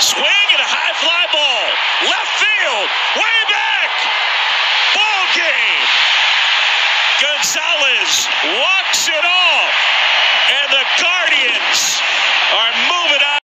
swing and a high fly ball. Left field, way back. Ball game. Gonzalez walks it off. And the Guardians.